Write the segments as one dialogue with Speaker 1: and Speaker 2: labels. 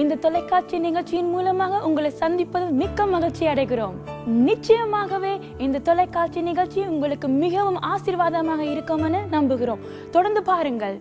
Speaker 1: இந்த தொலைக்காட்சி நிகழ்ச்சியின் மூலமாக உங்களை சந்திப்பதில் மிக்க மகிழ்ச்சி அடைகிறோம். நிச்சயமாகவே இந்த தொலைக்காட்சி நிகழ்ச்சி உங்களுக்கு மிகவும் ஆசீர்வாதமாக இருக்கும் என நம்புகிறோம். தொடர்ந்து பாருங்கள்.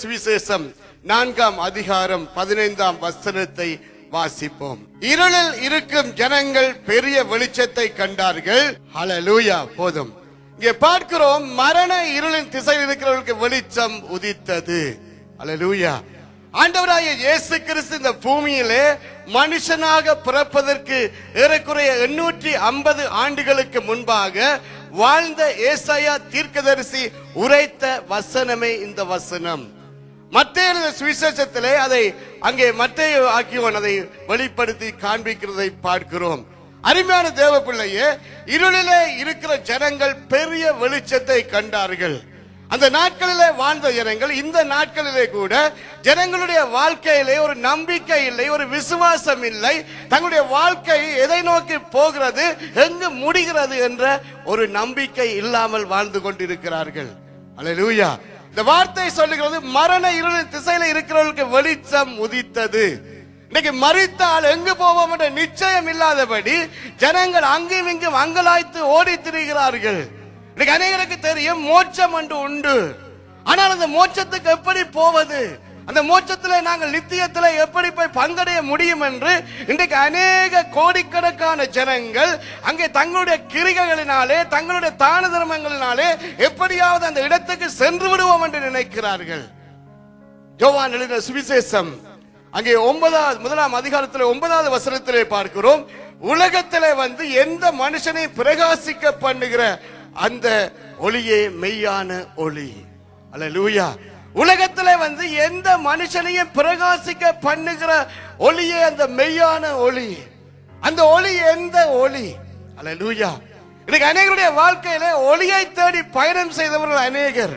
Speaker 2: சுவிசேஷம் நான்காம் அதிகாரம் பதினைந்தாம் வசனத்தை வாசிப்போம். இருளில் இருக்கும் ஜனங்கள் பெரிய வெளிச்சத்தை கண்டார்கள். ஹலலூயா போதும். இங்கே பார்க்கிறோம் மரண இருளின் திசையில் இருக்கிறவர்களுக்கு வெளிச்சம் உதித்தது. அலலூயா ஆண்டவராய இயேசு கிறிஸ்து இந்த பூமியிலே மனுஷனாக பிறப்பதற்கு ஏறக்குறைய எண்ணூற்றி ஐம்பது ஆண்டுகளுக்கு முன்பாக வாழ்ந்த ஏசாயா தீர்க்கதரிசி உரைத்த வசனமே இந்த வசனம். மத்திய சுவிசேஷத்திலே அதை அங்கே மத்திய ஆக்கியவன் அதை வெளிப்படுத்தி காண்பிக்கிறதை பார்க்கிறோம். அருமையான தேவ பிள்ளையே இருளிலே இருக்கிற ஜனங்கள் பெரிய வெளிச்சத்தை கண்டார்கள். அந்த நாட்களிலே வாழ்ந்த ஜனங்கள் இந்த நாட்களிலே கூட ஜனங்களுடைய வாழ்க்கையிலே ஒரு நம்பிக்கை இல்லை ஒரு விசுவாசம் இல்லை. தங்களுடைய வாழ்க்கை எதை நோக்கி போகிறது எங்கு முடிகிறது என்ற ஒரு நம்பிக்கை இல்லாமல் வாழ்ந்து கொண்டிருக்கிறார்கள். அல்லேலூயா இந்த வார்த்தை சொல்லுகிறது மரண இருள் திசையில இருக்கிறவர்களுக்கு வெளிச்சம் உதித்தது. இன்னைக்கு மறித்தால் எங்கு போவோம் என்ற நிச்சயம் இல்லாதபடி ஜனங்கள் அங்கும் இங்கும் அங்கலாய்த்து ஓடி திரிகிறார்கள். இன்னைக்கு அநேகருக்கு தெரியும் மோட்சம் என்று உண்டு. ஆனால் அந்த மோட்சத்துக்கு எப்படி போவது? அந்த மோட்சத்தில் நாங்கள் நித்தியத்தில் எப்படி போய் பங்கடைய முடியும் என்று இன்றைக்கு அநேக கோடிக்கணக்கான ஜனங்கள் அங்கே தங்களுடைய கிரிகைகளினாலே தங்களுடைய தான தர்மங்களினாலே எப்படியாவது அந்த இடத்துக்கு சென்று விடுவோம் என்று நினைக்கிறார்கள். யோவான் எழுதின சுவிசேஷம். அங்கே ஒன்பதாவது முதலாம் அதிகாரத்தில் ஒன்பதாவது வசனத்திலே பார்க்கிறோம். உலகத்தில் வந்து எந்த மனுஷனை பிரகாசிக்க பண்ணுகிற அந்த ஒளியே மெய்யான ஒளி. அல்ல லூயா உலகத்துல வந்து எந்த மனுஷனையும் பிரகாசிக்க பண்ணுகிற ஒளியே அந்த மெய்யான ஒளி. அந்த ஒளி எந்த ஒளி? அல்ல லூயா இன்னைக்கு அநேகருடைய வாழ்க்கையில ஒளியை தேடி பயணம் செய்தவர்கள் அநேகர்.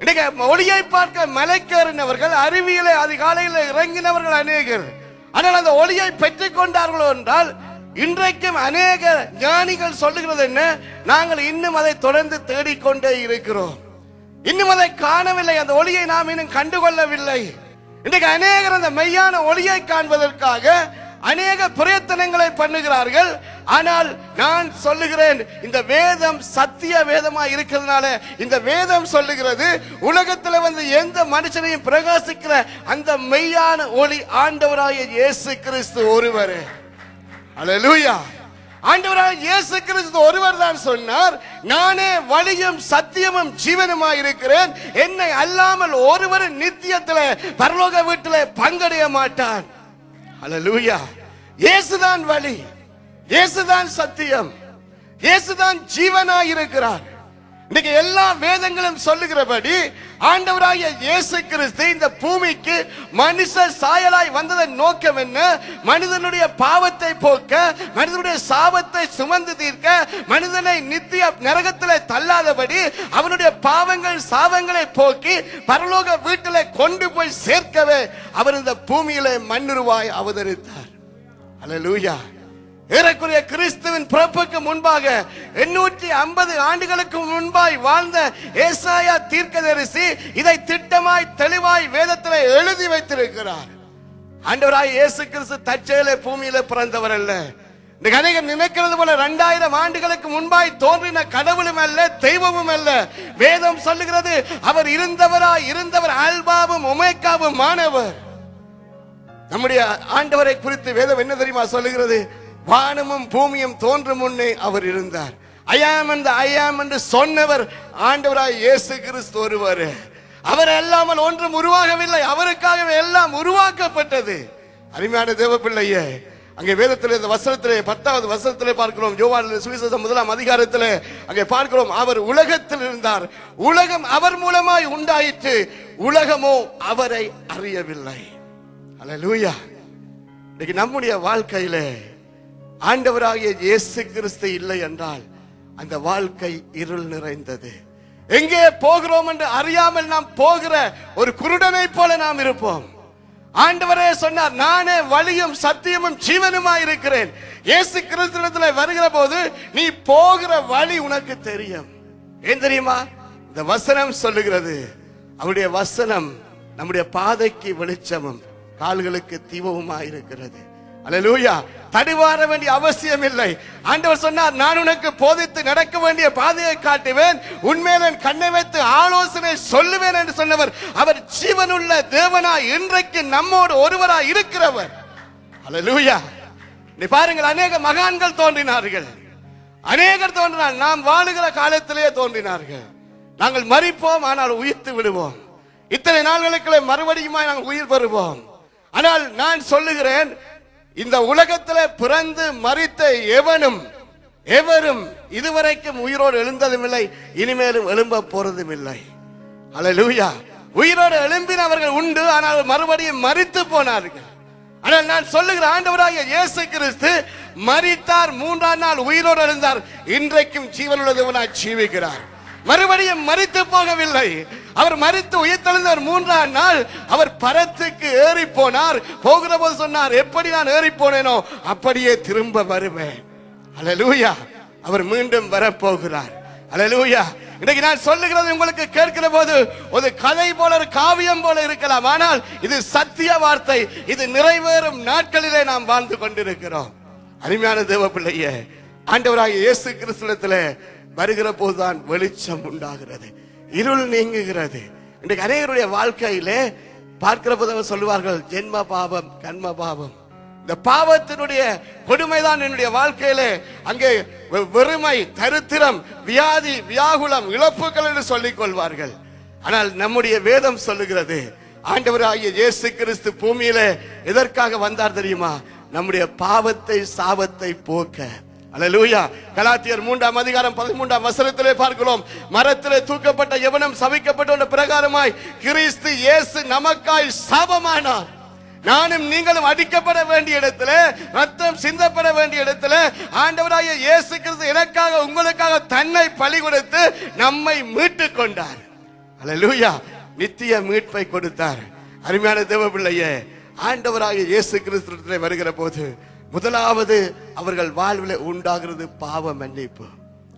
Speaker 2: இன்னைக்கு ஒளியை பார்க்க மலைக்கேறினவர்கள் அறிவியலை அதிகாலையில் இறங்கினவர்கள் அநேகர். ஆனால் அந்த ஒளியை பெற்றுக் கொண்டார்களோ என்றால் இன்றைக்கும் அநேக ஞானிகள் சொல்லுகிறது என்ன? நாங்கள் இன்னும் அதை தொடர்ந்து தேடிக்கொண்டே இருக்கிறோம். இன்னும் அதை காணவில்லை. அந்த ஒளியை நாம் இன்னும் கண்டுகொள்ளவில்லை. இன்றைக்கு அநேகர் அந்த மெய்யான ஒளியை காண்பதற்காக அநேக பிரயத்தனங்களை பண்ணுகிறார்கள். ஆனால் நான் சொல்லுகிறேன் இந்த வேதம் சத்திய வேதமா இருக்கிறதுனால இந்த வேதம் சொல்லுகிறது உலகத்துல வந்து எந்த மனுஷனையும் பிரகாசிக்கிற அந்த மெய்யான ஒளி ஆண்டவராய இயேசு கிறிஸ்து ஒருவரே. அல்லேலூயா ஆண்டவராக இயேசு கிறிஸ்து ஒருவர் தான் சொன்னார் நானே வழியும் சத்தியமும் ஜீவனுமாய் இருக்கிறேன். என்னை அல்லாமல் ஒருவர் நித்தியத்தில் பரலோக வீட்டில் பங்கடைய மாட்டான் அலலூயா இயேசுதான் வழி. இயேசுதான் சத்தியம். இயேசுதான் ஜீவனாய் இருக்கிறார். இன்னைக்கு எல்லா வேதங்களும் சொல்லுகிறபடி ஆண்டவராகிய இயேசு கிறிஸ்து இந்த பூமிக்கு மனுஷ சாயலாய் வந்ததன் நோக்கம் என்ன? மனிதனுடைய பாவத்தை போக்க மனிதனுடைய சாபத்தை சுமந்து தீர்க்க மனிதனை நித்திய நரகத்தில் தள்ளாதபடி அவனுடைய பாவங்கள் சாபங்களை போக்கி பரலோக வீட்டில் கொண்டு போய் சேர்க்கவே அவர் இந்த பூமியிலே மண்ணுருவாய் அவதரித்தார். அலலூயா ஏறக்குறைய கிறிஸ்துவின் பிறப்புக்கு முன்பாக எண்ணூற்றி ஐம்பது ஆண்டுகளுக்கு முன்பாய் வாழ்ந்த ஏசாயா தீர்க்கதரிசி இதை திட்டமாய் தெளிவாய் வேதத்தில் எழுதி வைத்திருக்கிறார். ஆண்டவராய் இயேசு கிறிஸ்து தற்செயலே பூமியில பிறந்தவர் அல்ல. இந்த அநேகர் நினைக்கிறது போல இரண்டாயிரம் ஆண்டுகளுக்கு முன்பாய் தோன்றின கடவுளும் அல்ல தெய்வமும் அல்ல. வேதம் சொல்லுகிறது அவர் இருந்தவரா இருந்தவர் ஆல்பாவும் உமைக்காவும் மாணவர். நம்முடைய ஆண்டவரை குறித்து வேதம் என்ன தெரியுமா சொல்லுகிறது? வானமும் பூமியும் தோன்றும் முன்னே அவர் இருந்தார். ஐயாம் என்று ஐயாம் என்று சொன்னவர் ஆண்டவராய் இயேசு கிறிஸ்து ஒருவர். அவர் அல்லாமல் ஒன்றும் உருவாகவில்லை. அவருக்காகவே எல்லாம் உருவாக்கப்பட்டது. அருமையான தேவ பிள்ளையே அங்கே வேதத்தில் இந்த வசனத்திலே பத்தாவது வசனத்திலே பார்க்கிறோம். யோவான் சுவிசேஷம் முதலாம் அதிகாரத்தில் அங்கே பார்க்கிறோம். அவர் உலகத்தில் இருந்தார். உலகம் அவர் மூலமாய் உண்டாயிற்று. உலகமோ அவரை அறியவில்லை. அல்ல லூயா இன்னைக்கு நம்முடைய வாழ்க்கையிலே ஆண்டவராகிய இயேசு கிறிஸ்து இல்லை என்றால் அந்த வாழ்க்கை இருள் நிறைந்தது. எங்கே போகிறோம் என்று அறியாமல் நாம் போகிற ஒரு குருடனை போல நாம் இருப்போம். ஆண்டவரே சொன்னார் நானே வழியும் சத்தியமும் ஜீவனுமா இருக்கிறேன். இயேசு கிறிஸ்துவத்துல வருகிற போது நீ போகிற வழி உனக்கு தெரியும். ஏன் தெரியுமா? இந்த வசனம் சொல்லுகிறது. அவருடைய வசனம் நம்முடைய பாதைக்கு வெளிச்சமும் கால்களுக்கு தீபமுமாய் இருக்கிறது. அல்லேலூயா தடுவார வேண்டிய அவசியம் இல்லை ஆண்டவர் சொன்னார் நான் உனக்கு போதித்து நடக்க வேண்டிய பாதையை காட்டுவேன். உண்மையில கண்ணை வைத்து ஆலோசனை சொல்லுவேன் என்று சொன்னவர். அவர் ஜீவனுள்ள தேவனாய் இன்றைக்கு நம்மோடு ஒருவராய் இருக்கிறவர். அல்லேலூயா நீ பாருங்கள் அநேக மகான்கள் தோன்றினார்கள். அநேகர் தோன்றினார் நாம் வாழுகிற காலத்திலேயே தோன்றினார்கள். நாங்கள் மறிப்போம் ஆனால் உயிர்த்து விடுவோம். இத்தனை நாள்களுக்குள்ள மறுபடியுமா நாங்கள் உயிர் பெறுவோம். ஆனால் நான் சொல்லுகிறேன் இந்த உலகத்தில் பிறந்து மறித்த எவனும் எவரும் இதுவரைக்கும் உயிரோடு எழுந்ததும் இல்லை இனிமேலும் எழும்ப போறதும் இல்லை அலலூயா உயிரோடு எழும்பினவர்கள் உண்டு ஆனால் மறுபடியும் மறித்து போனார்கள். ஆனால் நான் சொல்லுகிற ஆண்டவராக இயேசு கிறிஸ்து மரித்தார் மூன்றாம் நாள் உயிரோடு எழுந்தார் இன்றைக்கும் ஜீவனுள்ளதவனாய் ஜீவிக்கிறார் மறுபடியும் மறித்து போகவில்லை. அவர் மறித்து உயிர்த்தெழுந்தவர் மூன்றாம் நாள் அவர் பரத்துக்கு ஏறி போனார் போகிற போது சொன்னார் எப்படி நான் ஏறி போனேனோ அப்படியே திரும்ப வருவேன். அலலூயா அவர் மீண்டும் வரப்போகிறார். அலலூயா இன்னைக்கு நான் சொல்லுகிறது உங்களுக்கு கேட்கிற போது ஒரு கதை போல ஒரு காவியம் போல இருக்கலாம். ஆனால் இது சத்திய வார்த்தை. இது நிறைவேறும் நாட்களிலே நாம் வாழ்ந்து கொண்டிருக்கிறோம். அருமையான தேவ பிள்ளையே ஆண்டவராக இயேசு கிறிஸ்துவத்திலே வருகிற போதுதான் வெளிச்சம் உண்டாகிறது. இருள் நீங்குகிறது. இன்றைக்கு அநேகருடைய வாழ்க்கையிலே பார்க்கிற போது அவர் சொல்லுவார்கள் ஜென்ம பாவம் கண்ம பாவம். இந்த பாவத்தினுடைய கொடுமைதான் என்னுடைய வாழ்க்கையிலே. அங்கே வெ- வெறுமை தரித்திரம் வியாதி வியாகுலம் இழப்புகள் என்று சொல்லிக் கொள்வார்கள். ஆனால் நம்முடைய வேதம் சொல்லுகிறது ஆண்டவர் ஆகிய இயேசு கிறிஸ்து பூமியிலே எதற்காக வந்தார் தெரியுமா? நம்முடைய பாவத்தை சாபத்தை போக்க. அலலூயா கலாத்தியர் மூன்றாம் அதிகாரம் பதிமூன்றாம் வசனத்திலே பார்க்கிறோம். மரத்திலே தூக்கப்பட்ட எவனும் சபிக்கப்பட்ட பிரகாரமாய் கிறிஸ்து இயேசு நமக்காய் சாபமானார். நானும் நீங்களும் அடிக்கப்பட வேண்டிய இடத்துல ரத்தம் சிந்தப்பட வேண்டிய இடத்துல ஆண்டவராய இயேசு கிறிஸ்து எனக்காக உங்களுக்காக தன்னை பலி கொடுத்து நம்மை மீட்டு கொண்டார். அலலூயா நித்திய மீட்பை கொடுத்தார். அருமையான தேவ பிள்ளையே ஆண்டவராக இயேசு கிறிஸ்து வருகிற போது முதலாவது அவர்கள் வாழ்வில் உண்டாகிறது பாவ மன்னிப்பு.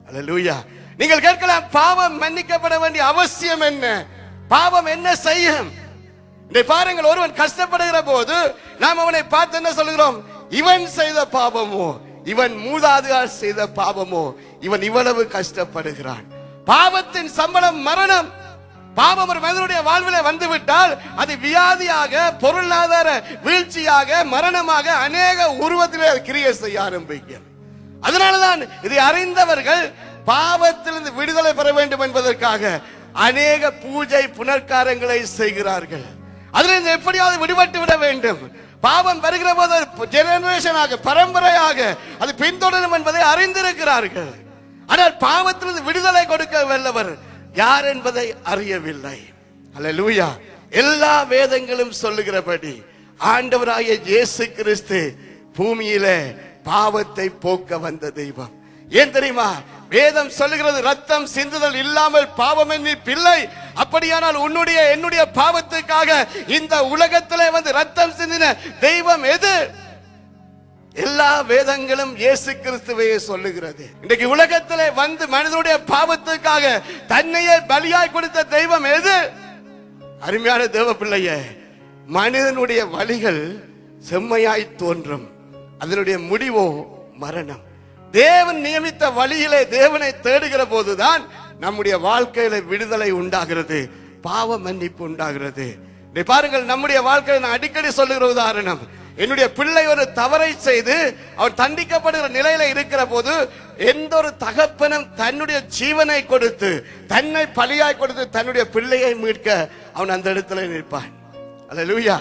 Speaker 2: அலலூயா நீங்கள் கேட்கலாம் பாவம் மன்னிக்கப்பட வேண்டிய அவசியம் என்ன? பாவம் என்ன செய்யும்? இதை பாருங்கள் ஒருவன் கஷ்டப்படுகிற போது நாம் அவனை பார்த்து என்ன சொல்லுகிறோம் இவன் செய்த பாவமோ? இவன் மூதாதையார் செய்த பாவமோ? இவன் இவ்வளவு கஷ்டப்படுகிறான். பாவத்தின் சம்பளம் மரணம். பாவம் ஒரு மனிதனுடைய வாழ்வில் வந்துவிட்டால் அது வியாதியாக பொருளாதார வீழ்ச்சியாக மரணமாக அநேக உருவத்திலே கிரியை செய்ய ஆரம்பிக்கும் அதனாலதான் இதை அறிந்தவர்கள் பாவத்திலிருந்து விடுதலை பெற வேண்டும் என்பதற்காக அநேக பூஜை புனர்காரங்களை செய்கிறார்கள். அதிலிருந்து எப்படியாவது விடுபட்டு விட வேண்டும். பாவம் வருகிற போது ஜெனரேஷனாக பரம்பரையாக அது பின்தொடரும் என்பதை அறிந்திருக்கிறார்கள். ஆனால் பாவத்திலிருந்து விடுதலை கொடுக்க வல்லவர் யார் என்பதை அறியவில்லை. அல்லேலூயா எல்லா வேதங்களும் சொல்லுகிறபடி ஆண்டவராய இயேசு கிறிஸ்து பூமியிலே பாவத்தை போக்க வந்த தெய்வம். ஏன் தெரியுமா? வேதம் சொல்லுகிறது ரத்தம் சிந்துதல் இல்லாமல் பாவம் என்னி பிள்ளை. அப்படியானால் உன்னுடைய என்னுடைய பாவத்துக்காக இந்த உலகத்திலே வந்து ரத்தம் சிந்தின தெய்வம் எது? எல்லா வேதங்களும் இயேசு கிறிஸ்துவையே சொல்லுகிறது. இன்றைக்கு உலகத்திலே வந்து மனிதனுடைய பாவத்துக்காக தன்னையே பலியாய் கொடுத்த தெய்வம் எது? அருமையான தேவ பிள்ளைய மனிதனுடைய வழிகள் செம்மையாய் தோன்றும். அதனுடைய முடிவோ மரணம். தேவன் நியமித்த வழியிலே தேவனை தேடுகிற போதுதான் நம்முடைய வாழ்க்கையில விடுதலை உண்டாகிறது பாவ மன்னிப்பு உண்டாகிறது. பாருங்கள் நம்முடைய வாழ்க்கையில நான் அடிக்கடி சொல்லுகிற உதாரணம் என்னுடைய பிள்ளை ஒரு தவறை செய்து அவர் தண்டிக்கப்படுகிற நிலையில இருக்கிற போது எந்த ஒரு தகப்பனும் தன்னுடைய ஜீவனை கொடுத்து தன்னை பலியாய் கொடுத்து தன்னுடைய பிள்ளையை மீட்க அவன் அந்த இடத்துல நிற்பான். அல்லேலூயா.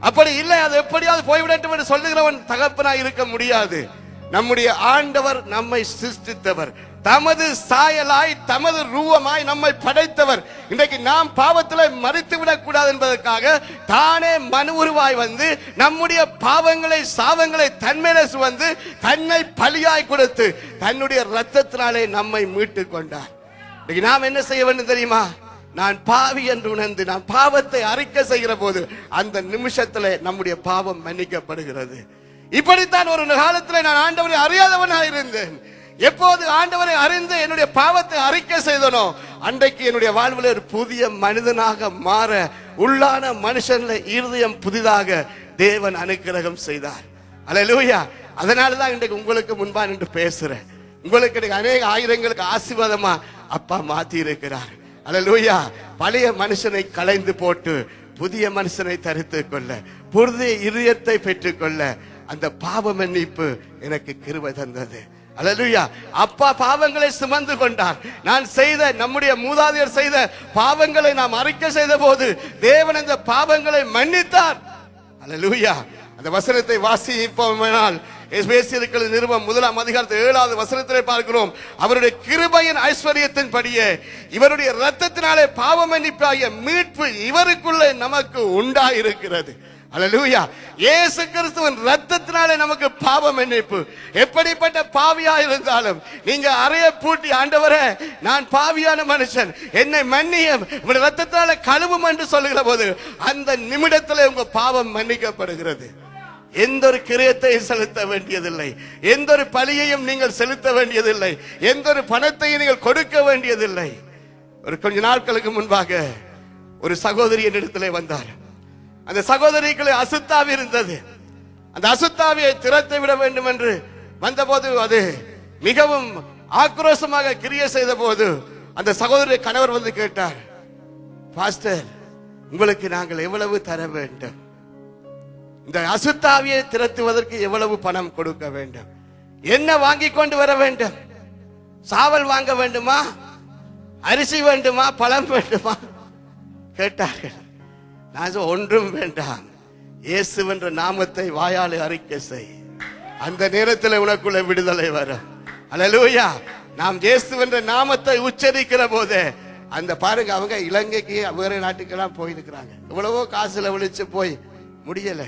Speaker 2: அப்படி இல்லை அது எப்படியாவது போய்விடட்டும் என்று சொல்லுகிறவன் தகப்பனாய் இருக்க முடியாது. நம்முடைய ஆண்டவர் நம்மை சிருஷ்டித்தவர். தமது சாயலாய் தமது ரூபமாய் நம்மை படைத்தவர். இன்றைக்கு நாம் பாவத்தில் மறித்து விடக்கூடாது என்பதற்காக தானே மனு உருவாய் வந்து நம்முடைய பாவங்களை சாவங்களை தன்மேலே சுமந்து தன்னை பலியாய் கொடுத்து தன்னுடைய ரத்தத்தினாலே நம்மை மீட்டு கொண்டார். இன்றைக்கு நாம் என்ன செய்ய வேண்டும் தெரியுமா? நான் பாவி என்று உணர்ந்து நான் பாவத்தை அறிக்கை செய்கிற போது அந்த நிமிஷத்துல நம்முடைய பாவம் மன்னிக்கப்படுகிறது. இப்படித்தான் ஒரு காலத்தில் நான் ஆண்டவரை அறியாதவனாக இருந்தேன். எப்போது ஆண்டவரை அறிந்து என்னுடைய பாவத்தை அறிக்கை செய்தனோ அன்றைக்கு என்னுடைய வாழ்வில் ஒரு புதிய மனிதனாக மாற உள்ளான மனுஷன்ல இருதயம் புதிதாக தேவன் அனுக்கிரகம் செய்தார். அல்லேலூயா அதனால தான் இன்றைக்கு உங்களுக்கு முன்பா நின்று பேசுறேன். உங்களுக்கு இன்னைக்கு அநேக ஆயிரங்களுக்கு ஆசீர்வாதமா அப்பா மாத்தி இருக்கிறார் அல்லேலூயா பழைய மனுஷனை களைந்து போட்டு புதிய மனுஷனை தரித்து கொள்ள புதிய இதயத்தை பெற்றுக்கொள்ள அந்த பாவ மன்னிப்பு எனக்கு கிருவை தந்தது. அலலுயா அப்பா பாவங்களை சுமந்து கொண்டார். நான் செய்த நம்முடைய மூதாதையர் செய்த பாவங்களை நாம் அறிக்கை செய்த போது தேவன் அந்த பாவங்களை மன்னித்தார். அலலுயா அந்த வசனத்தை வாசிப்போமானால் எபேசியர்கள் நிருபம் முதலாம் அதிகாரத்தை ஏழாவது வசனத்திலே பார்க்கிறோம். அவருடைய கிருபையின் ஐஸ்வர்யத்தின் படியே இவருடைய ரத்தத்தினாலே பாவ மன்னிப்பாகிய மீட்பு இவருக்குள்ளே நமக்கு உண்டாயிருக்கிறது. அலலூயா இயேசு கிறிஸ்துவின் ரத்தத்தினாலே நமக்கு பாவம் மன்னிப்பு. எப்படிப்பட்ட பாவியா இருந்தாலும் நீங்க அறைய பூட்டி ஆண்டவரே நான் பாவியான மனுஷன். என்னை மன்னியும் உங்களுடைய ரத்தத்தினால கழுவும் என்று சொல்லுகிற போது அந்த நிமிடத்தில் உங்க பாவம் மன்னிக்கப்படுகிறது. எந்த ஒரு கிரியத்தையும் செலுத்த வேண்டியதில்லை. எந்த ஒரு பலியையும் நீங்கள் செலுத்த வேண்டியதில்லை. எந்த ஒரு பணத்தையும் நீங்கள் கொடுக்க வேண்டியதில்லை. ஒரு கொஞ்ச நாட்களுக்கு முன்பாக ஒரு சகோதரி என்னிடத்திலே வந்தார். அந்த சகோதரிக்குள்ளே அசுத்தாவி இருந்தது. அந்த அசுத்தாவியை திறத்து விட வேண்டும் என்று வந்தபோது அது மிகவும் ஆக்ரோஷமாக கிரிய செய்த போது அந்த சகோதரி கணவர் வந்து கேட்டார் பாஸ்டர் உங்களுக்கு நாங்கள் எவ்வளவு தர வேண்டும்? இந்த அசுத்தாவியை திரத்துவதற்கு எவ்வளவு பணம் கொடுக்க வேண்டும்? என்ன வாங்கி கொண்டு வர வேண்டும்? சாவல் வாங்க வேண்டுமா? அரிசி வேண்டுமா? பழம் வேண்டுமா? கேட்டார்கள். நான் சொ- ஒன்றும் வேண்டாம். இயேசுவென்ற நாமத்தை வாயாலே அறிக்கை செய். அந்த நேரத்தில் உனக்குள்ள விடுதலை வரும். அலலூயா நாம் இயேசுவென்ற நாமத்தை உச்சரிக்கிற போதே அந்த பாருங்க அவங்க இலங்கைக்கு வேற நாட்டுக்கெல்லாம் போயிருக்கிறாங்க. எவ்வளவோ காசுல விழிச்சு போய் முடியல.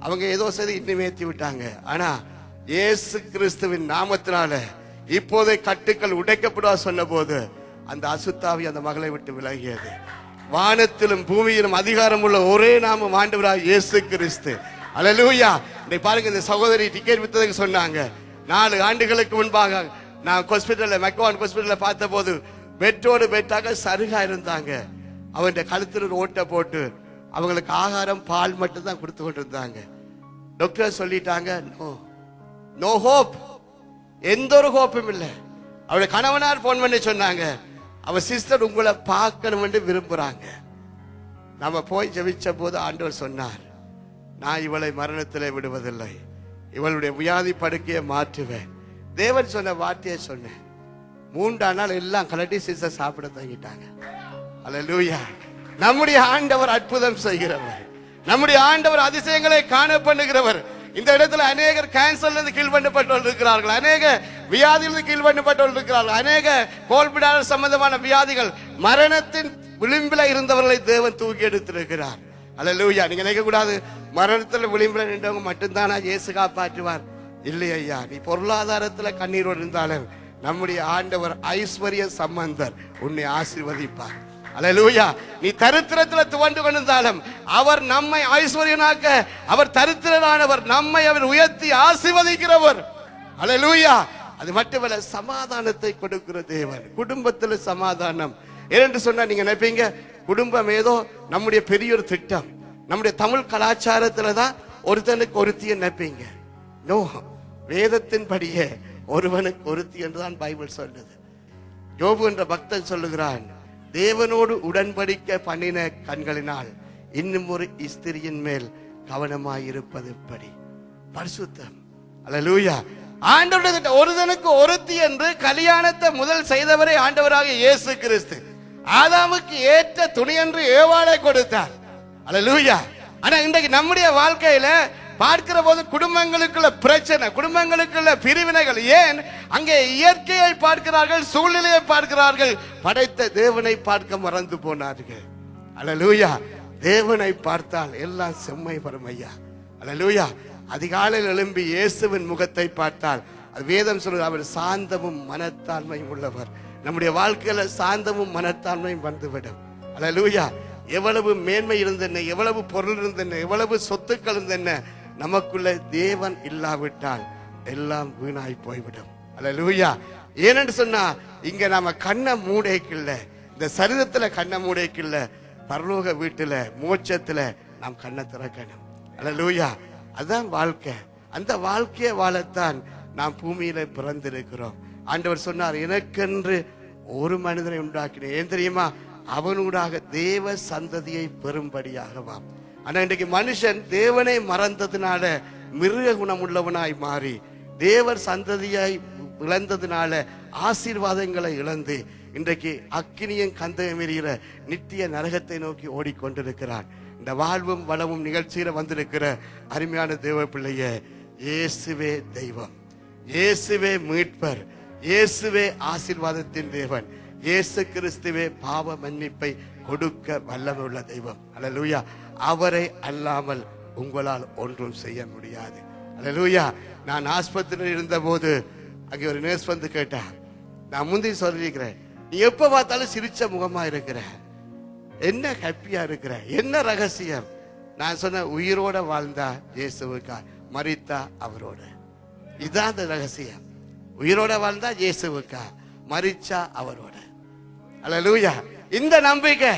Speaker 2: அவங்க ஏதோ சரி இன்னும் ஏற்றி விட்டாங்க. ஆனா இயேசு கிறிஸ்துவின் நாமத்தினால இப்போதே கட்டுக்கள் உடைக்கப்படா சொன்ன போது அந்த அசுத்தாவி அந்த மகளை விட்டு விலகியது. வானத்திலும் பூமியிலும் அதிகாரம் உள்ள ஒரே நாம ஆண்டவராக இயேசு கிறிஸ்து. அலலூயா இன்னைக்கு பாருங்க இந்த சகோதரி டிக்கெட் வித்ததுக்கு சொன்னாங்க. நாலு ஆண்டுகளுக்கு முன்பாக நான் ஹாஸ்பிட்டல்ல மெக்வான் ஹாஸ்பிட்டல்ல பார்த்த போது பெட்டோடு பெட்டாக சருகா இருந்தாங்க. அவன் கழுத்துல ஓட்டை போட்டு அவங்களுக்கு ஆகாரம் பால் மட்டும் தான் கொடுத்து கொண்டு இருந்தாங்க டாக்டர் சொல்லிட்டாங்க நோ நோ ஹோப் எந்த ஒரு ஹோப்பும் இல்லை. அவருடைய கணவனார் போன் பண்ணி சொன்னாங்க அவ சிஸ்டர் உங்களை பார்க்கணும் என்று விரும்புறாங்க. நம்ம போய் ஜெபிச்ச போது ஆண்டவர் சொன்னார் நான் இவளை மரணத்திலே விடுவதில்லை. இவளுடைய வியாதி படுக்கையை மாற்றுவேன். தேவன் சொன்ன வார்த்தையை சொன்னேன். மூன்றா நாள் எல்லாம் கலட்டி சிஸ்டர் சாப்பிட தங்கிட்டாங்க அல்லேலூயா நம்முடைய ஆண்டவர் அற்புதம் செய்கிறவர். நம்முடைய ஆண்டவர் அதிசயங்களை காண பண்ணுகிறவர். இந்த இடத்துல அநேகர் கேன்சர்ல இருந்து கீழ் பண்ணப்பட்டவர்கள் இருக்கிறார்கள். அநேக வியாதியிலிருந்து கீழ் பண்ணப்பட்டவர்கள் இருக்கிறார்கள். அநேக கோல்பிடாளர் சம்பந்தமான வியாதிகள் மரணத்தின் விளிம்பில இருந்தவர்களை தேவன் தூக்கி எடுத்திருக்கிறார். அல்லேலூயா நீங்க நினைக்க கூடாது. மரணத்துல விளிம்பில நின்றவங்க மட்டும்தானா? இயேசு காப்பாற்றுவார். இல்லை ஐயா. நீ பொருளாதாரத்துல கண்ணீர் இருந்தாலும் நம்முடைய ஆண்டவர் ஐஸ்வர்ய சம்பந்தர் உன்னை ஆசீர்வதிப்பார். அலலூயா நீ தரித்திரத்துல துவண்டு கொண்டிருந்தாலும் அவர் நம்மை ஐஸ்வர்யனாக்க அவர் தரித்திரனானவர் நம்மை அவர் உயர்த்தி ஆசிர்வதிக்கிறவர். அலலூயா அது மட்டுமல்ல சமாதானத்தை கொடுக்கிற தேவன். குடும்பத்தில் சமாதானம். ஏனென்று சொன்னா நீங்க நினைப்பீங்க குடும்பம் ஏதோ நம்முடைய பெரிய ஒரு திட்டம். நம்முடைய தமிழ் கலாச்சாரத்துல தான் ஒருத்தனுக்கு ஒருத்திய நினைப்பீங்க. நோ வேதத்தின் படியே ஒருவனுக்கு ஒருத்தி என்றுதான் பைபிள் சொல்லுது. யோபு என்ற பக்தன் சொல்லுகிறான் தேவனோடு உடன்படிக்க பண்ணின கண்களினால் இன்னும் ஒரு ஸ்திரியின் மேல் கவனமாயிருப்பது எப்படி? பரிசுத்தம். அல்லேலூயா ஆண்டவருடைய திட்டம். ஒருதனுக்கு ஒருத்தி என்று கல்யாணத்தை முதல் செய்தவரே ஆண்டவராக இயேசு கிறிஸ்து. ஆதாமுக்கு ஏற்ற துணி என்று ஏவாளை கொடுத்தார். அல்லேலூயா ஆனா இன்றைக்கு நம்முடைய வாழ்க்கையில பார்க்கிற போது குடும்பங்களுக்குள்ள பிரச்சனை குடும்பங்களுக்குள்ள பிரிவினைகள் ஏன்? அங்கே இயற்கையை பார்க்கிறார்கள் சூழ்நிலையை பார்க்கிறார்கள். படைத்த தேவனை பார்க்க மறந்து போனார்கள். அல்லேலூயா தேவனை பார்த்தால் எல்லாம் செம்மை வரும் ஐயா. அல்லேலூயா அதிகாலையில் எழும்பி இயேசுவின் முகத்தை பார்த்தால் அது வேதம் சொல்லுது அவர் சாந்தமும் மனத்தாண்மையும் உள்ளவர். நம்முடைய வாழ்க்கையில சாந்தமும் மனத்தாண்மையும் வந்துவிடும். அல்லேலூயா எவ்வளவு மேன்மை இருந்தென்ன எவ்வளவு பொருள் இருந்தென்ன எவ்வளவு சொத்துக்கள் இருந்தென்ன நமக்குள்ள தேவன் இல்லாவிட்டால் எல்லாம் வீணாய் போய்விடும். அல்ல லூயா ஏனென்று சொன்னா இங்க நாம கண்ணை மூடைக்குள்ள இந்த சரிதத்துல கண்ணை மூடைக்குள்ள பரலோக வீட்டுல மோட்சத்துல நாம் கண்ணை திறக்கணும். அல்ல லூயா அதான் வாழ்க்கை. அந்த வாழ்க்கையை வாழத்தான் நாம் பூமியில பிறந்திருக்கிறோம். ஆண்டவர் சொன்னார் எனக்கென்று ஒரு மனிதனை உண்டாக்கினேன். ஏன் தெரியுமா? அவனூடாக தேவ சந்ததியை பெறும்படியாகவாம். ஆனா இன்றைக்கு மனுஷன் தேவனை மறந்ததுனால மிருக குணம் உள்ளவனாய் மாறி தேவர் சந்ததியாய் இழந்ததுனால ஆசீர்வாதங்களை இழந்து இன்றைக்கு அக்கினியும் கந்தகம் எறிகிற நித்திய நரகத்தை நோக்கி ஓடிக்கொண்டிருக்கிறான். இந்த வாழ்வும் வளமும் நிகழ்ச்சியில வந்திருக்கிற அருமையான தேவ பிள்ளைய இயேசுவே தெய்வம். இயேசுவே மீட்பர். இயேசுவே ஆசீர்வாதத்தின் தேவன். இயேசு கிறிஸ்துவே பாவ மன்னிப்பை கொடுக்க வல்லமுள்ள தெய்வம். அல்லேலூயா அவரை அல்லாமல் உங்களால் ஒன்றும் செய்ய முடியாது. அல்லேலூயா. நான் ஆஸ்பத்திரியில் இருந்தபோது அங்கே ஒரு நர்ஸ் வந்து கேட்டா நான் முந்தி சொல்லியிருக்கிறேன் நீ எப்போ பார்த்தாலும் சிரிச்ச முகமா இருக்கிற? என்ன ஹாப்பியா இருக்கிற? என்ன ரகசியம்? நான் சொன்ன உயிரோட வாழ்ந்தா இயேசுவுக்கா மரித்தா அவரோட. இதான் அந்த ரகசியம். உயிரோட வாழ்ந்தா இயேசுவுக்கா மறிச்சா அவரோட. அல்லேலூயா. இந்த நம்பிக்கை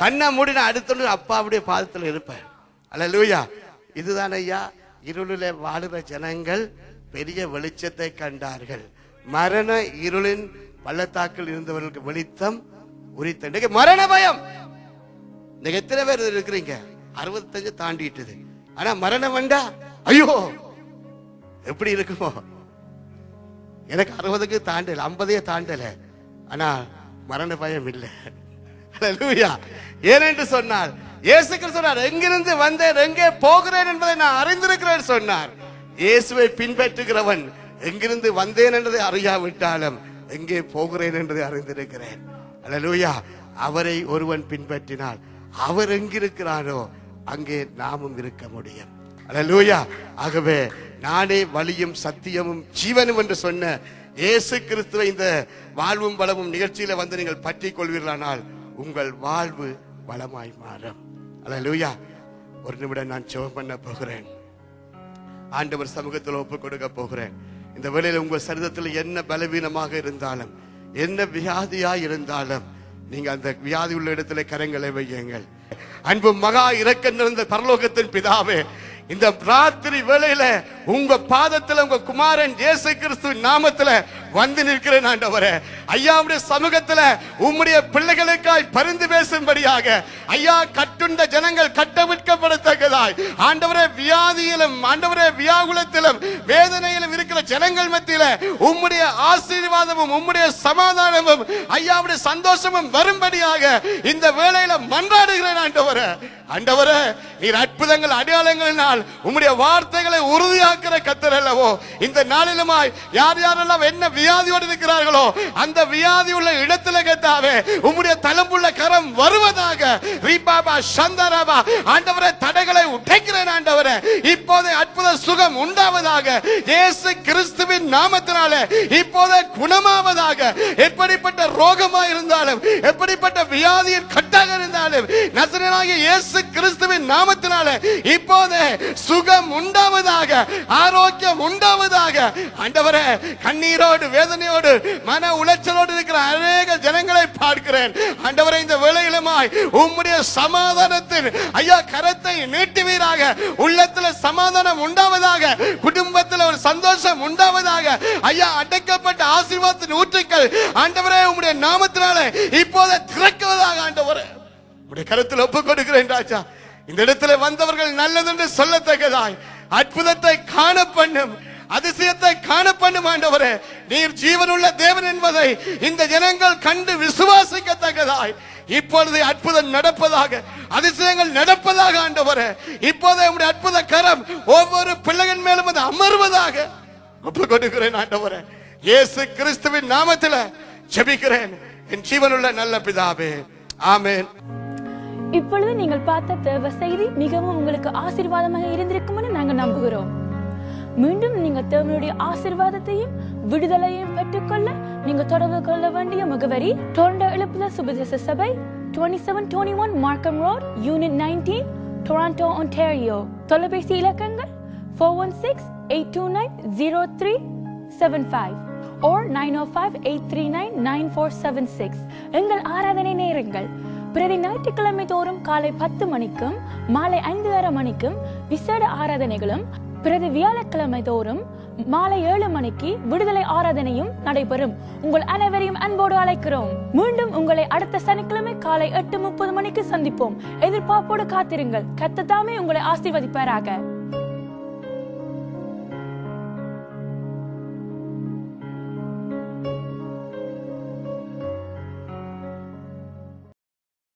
Speaker 2: கண்ணை மூடின அடுத்த அப்பாவுடைய பாதத்தில் இருப்பேன். அல்ல லூயா இதுதான் ஐயா இருளில் வாழுகிற ஜனங்கள் பெரிய வெளிச்சத்தை கண்டார்கள். மரண இருளின் பள்ளத்தாக்கில் இருந்தவர்களுக்கு வெளித்தம் உரித்த மரண பயம். நீங்க எத்தனை பேர் இருக்கிறீங்க? அறுபத்தஞ்சு தாண்டிட்டுது. ஆனா மரணம் வேண்டா ஐயோ! எப்படி இருக்குமோ? எனக்கு அறுபதுக்கு தாண்டல ஐம்பதையே தாண்டல. ஆனா மரண பயம் இல்லை. லூயா ஏனென்று சொன்னார் இயேசு சொன்னார் எங்கிருந்து வந்தேன்? எங்கே போகிறேன் என்பதை நான் அறிந்திருக்கிறேன் சொன்னார். இயேசுவை பின்பற்றுகிறவன் எங்கிருந்து வந்தேன் என்றதை அறியாவிட்டாலும் எங்கே போகிறேன் என்றதை அறிந்திருக்கிறேன். ஹalleluya அவரை ஒருவன் பின்பற்றினால் அவர் எங்கிருக்கிறாரோ அங்கே நாமும் இருக்க முடியும். அலலூயா ஆகவே நானே வழியும் சத்தியமும் ஜீவனும் என்று சொன்ன இயேசு கிறிஸ்துவை இந்த வாழ்வும் வளமும் நிகழ்ச்சியில வந்து நீங்கள் பற்றி கொள்வீர்களானால் உங்கள் வாழ்வு வளமாய் மாறும். அலலூயா ஒரு நிமிடம் நான் ஜெபம் பண்ண போகிறேன். ஆண்டவர் சமூகத்தில் ஒப்பு கொடுக்க போகிறேன். இந்த வேலையில் உங்க சரீரத்தில் என்ன பலவீனமாக இருந்தாலும் என்ன வியாதியா இருந்தாலும் நீங்க அந்த வியாதி உள்ள இடத்துல கரங்களை வையுங்கள். அன்பு மகா இறக்க நிறைந்த பரலோகத்தின் பிதாவே இந்த ராத்திரி வேளையில உங்க பாதத்துல உங்க குமாரன் இயேசு கிறிஸ்து நாமத்துல வந்து நிற்கிறேன் ஆண்டவரே. ஐயாவுடைய சமூகத்தில் உம்முடைய பிள்ளைகளுக்காய் பரிந்து பேசும்படியாக ஐயா கட்டுண்ட ஜனங்கள் கட்டவிழ்க்கப்படத்தக்கதாய் ஆண்டவரே வியாதியிலும் ஆண்டவரே வியாகுலத்திலும் வேதனையிலும் இருக்கிற ஜனங்கள் மத்தியில உம்முடைய ஆசீர்வாதமும் உம்முடைய சமாதானமும் ஐயாவுடைய சந்தோஷமும் வரும்படியாக இந்த வேளையில மன்றாடுகிறேன் ஆண்டவரே. ஆண்டவரே நீர் அற்புதங்கள் அடையாளங்களினால் உம்முடைய வார்த்தைகளை உறுதியாக்குற கத்தர் அல்லவோ இந்த நாளிலுமாய் யார் யாரெல்லாம் என்ன வியாதியோடு இருக்கிறார்களோ அந்த வியாதி உள்ள இடத்துல கத்தாவே உம்முடைய தளம்புள்ள கரம் வருவதாக ரீபாபா சந்தராபா ஆண்டவரே தடைகளை உடைக்கிறேன் ஆண்டவரே. இப்போதே அற்புத சுகம் உண்டாவதாக இயேசு கிறிஸ்துவின் நாமத்தினாலே இப்போதே குணமாவதாக எப்படிப்பட்ட ரோகமா இருந்தாலும் எப்படிப்பட்ட வியாதியின் கட்டாக இருந்தாலும் நசரனாகிய இயேசு கிறிஸ்துவின் நாமத்தினாலே இப்போதே சுகம் உண்டாவதாக ஆரோக்கியம் உண்டாவதாக ஆண்டவரே கண்ணீரோடு வேதனையோடு மன உளைச்சலோடு இருக்கிற அநேக ஜனங்களை பார்க்கிறேன். ஆண்டவரே இந்த வேளையிலுமாய் உம்முடைய சமாதானத்தின் ஐயா கரத்தை நீட்டுவீராக. உள்ளத்துல சமாதானம் உண்டாவதாக குடும்பத்தில் ஒரு சந்தோஷம் உண்டாவதாக. ஐயா அடைக்கப்பட்ட ஆசீர்வாதத்தின் ஊற்றுக்கள் ஆண்டவரே உம்முடைய நாமத்தினால இப்போதே திறக்குவதாக ஆண்டவரே. உடைய கருத்தில் ஒப்புக் கொடுக்கிறேன் ராஜா. இந்த இடத்துல வந்தவர்கள் நல்லதென்று சொல்லத்தக்கதாய். அற்புதத்தை காண பண்ணும் அதிசயத்தை காண பண்ணும் ஆண்டவரே நீர் ஜீவனுள்ள தேவன் என்பதை இந்த ஜனங்கள் கண்டு விசுவாசிக்கத்தக்கதாய். இப்பொழுது அற்புதம் நடப்பதாக அதிசயங்கள் நடப்பதாக ஆண்டவரே இப்போதே உம்முடைய அற்புத கரம் ஒவ்வொரு பிள்ளைகள் மேலும் அது அமர்வதாக ஒப்புக் கொடுக்கிறேன் ஆண்டவரே. இயேசு கிறிஸ்துவின் நாமத்தில் ஜெபிக்கிறேன். என் ஜீவனுள்ள நல்ல பிதாவே ஆமேன்.
Speaker 3: இப்பொழுது நீங்கள் பார்த்த தேவ செய்தி மிகவும் உங்களுக்கு ஆசீர்வாதமாக இருந்திருக்கும் நாங்கள் நம்புகிறோம். மீண்டும் நீங்க தேவனுடைய ஆசீர்வாதத்தையும் விடுதலையும் பெற்றுக்கொள்ள நீங்க தொடர்பு கொள்ள வேண்டிய முகவரி டொரண்டோ எழுப்புல சுபதேச சபை 2721 seven twenty one Markham road unit nineteen Toronto Ontario தொலைபேசி இலக்கங்கள் four one six eight two nine zero three seven five or nine o five eight three nine nine four seven six எங்கள் ஆராதனை நேரங்கள். பிரதி ஞாயிற்றுக்கிழமை தோறும் காலை பத்து மணிக்கும் மாலை ஐந்து அரை மணிக்கும் விசேட ஆராதனைகளும் பிறகு வியாழக்கிழமை தோறும் மாலை ஏழு மணிக்கு விடுதலை ஆராதனையும் நடைபெறும். உங்கள் அனைவரையும் அன்போடு அழைக்கிறோம். மீண்டும் உங்களை அடுத்த சனிக்கிழமை காலை எட்டு முப்பது மணிக்கு சந்திப்போம். எதிர்பார்ப்போடு காத்திருங்கள். கத்ததாமே உங்களை ஆசீர்வதிப்பாராக.